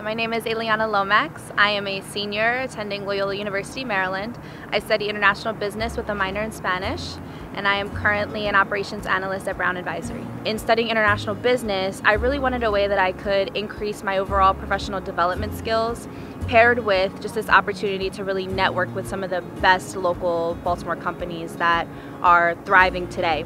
So my name is Aeliana Lomax. I am a senior attending Loyola University, Maryland. I study international business with a minor in Spanish, and I am currently an operations analyst at Brown Advisory. In studying international business, I really wanted a way that I could increase my overall professional development skills paired with just this opportunity to really network with some of the best local Baltimore companies that are thriving today.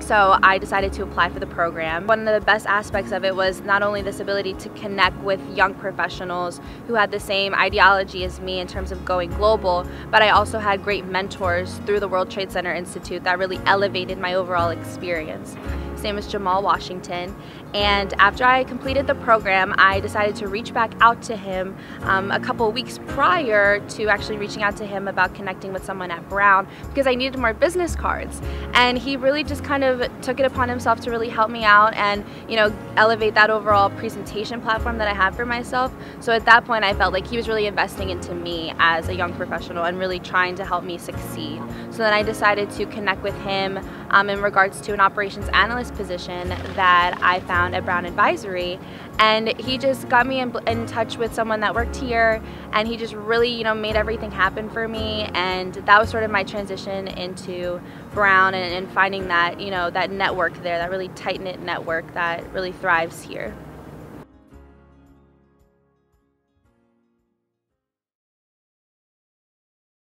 So I decided to apply for the program. One of the best aspects of it was not only this ability to connect with young professionals who had the same ideology as me in terms of going global, but I also had great mentors through the World Trade Center Institute that really elevated my overall experience. His name is Jamal Washington. And after I completed the program, I decided to reach back out to him um, a couple weeks prior to actually reaching out to him about connecting with someone at Brown because I needed more business cards. And he really just kind of took it upon himself to really help me out and, you know, elevate that overall presentation platform that I have for myself. So at that point, I felt like he was really investing into me as a young professional and really trying to help me succeed. So then I decided to connect with him um, in regards to an operations analyst position that I found at Brown Advisory. And he just got me in, in, touch with someone that worked here and he just really, you know, made everything happen for me. And that was sort of my transition into Brown and, and finding that, you know, that network there, that really tight knit network that really thrives here.